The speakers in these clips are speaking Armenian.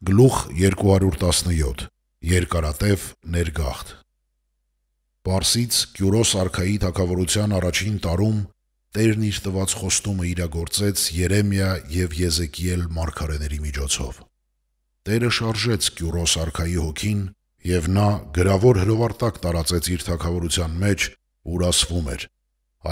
Գլուխ 217 Երկարատև ներգաղթ Պարսից Կյուրոս արքայի թակավորության առաջին տարում Տերն իր տված խոստումը իրագործեց Երեմիա եւ Եզեկիել մարգարեների միջոցով։ Տերը շարժեց Կյուրոս արքայի հոգին եւ նա գրավոր հրովարտակ տարածեց իր թակավորության մեջ, ուր ասվում էր.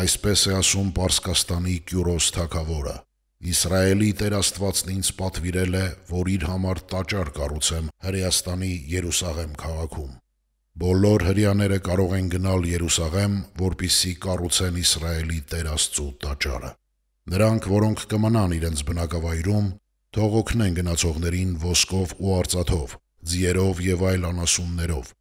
Այսպես է ասում Պարսկաստանի Կյուրոս թակավորը. Իսրայելի Տեր Աստվածն ինձ պատվիրել է, որ իր համար տաճար կառուցեմ Հրեաստանի Երուսաղեմ քաղաքում։ Բոլոր հрьяները կարող են գնալ Երուսաղեմ, որպիսի կառուցեն Իսրայելի Տեր Աստծո տաճարը։ Նրանք, որոնք կմնան իրենց բնակավայրում, թող օգնեն գնացողներին ոսկով ու արծաթով, ձիերով եւ այլ անասուններով։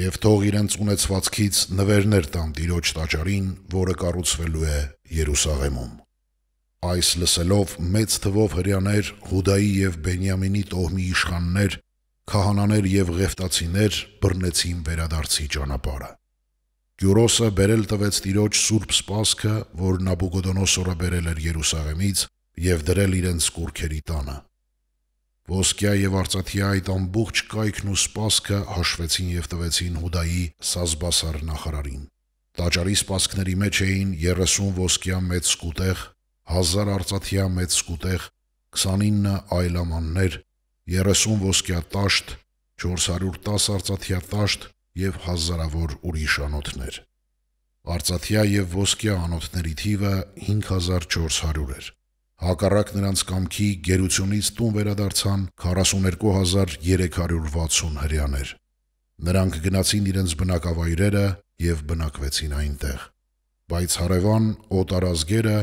Եվ թող իրենց ունեցվածքից նվերներ տան Տիրոջ տաճարին, որը կառուցվելու է Երուսաղեմում։ Այս լսելով մեծ թվով հрьяաներ Հուդայի եւ Բենյամինի տոհմի իշխաններ, քահանաներ եւ ղեֆտացիներ բռնեցին վերադարձի ճանապարհը։ Գյուրոսը բերել տվեց Տիրոջ Սուրբ Սպասքը, որ Նաբուգոդոնոսորը բերել էր Երուսաղեմից եւ դրել իրենց կուրքերի տանը։ Ոսկյա եւ Արծաթիա այդ ամբողջ կայքն ու սպասքը հաշվեցին եւ տվեցին Հուդայի Սազբասար նախարարին։ Տաճարի սպասքների մեջ էին 30 ոսկյա մեծ սկուտեղ, 1000 արծաթյա մեծ սկուտեղ, 29 այլամաններ, 30 ոսկյա տաշտ, 410 արծաթյա տաշտ եւ հազարավոր ուրիշ անոթներ։ Արծաթյա եւ ոսկյա անոթների թիվը 5400 էր։ Հակառակ նրանց կամքի գերությունից տուն վերադարձան 42360 հрьяաներ։ Նրանք գնացին իրենց բնակավայրերը եւ բնակվեցին այնտեղ։ Բայց հարևան օտարազգերը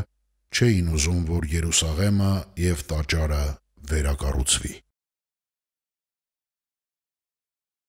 չէին ուզում, որ Երուսաղեմը եւ տաճարը վերակառուցվի։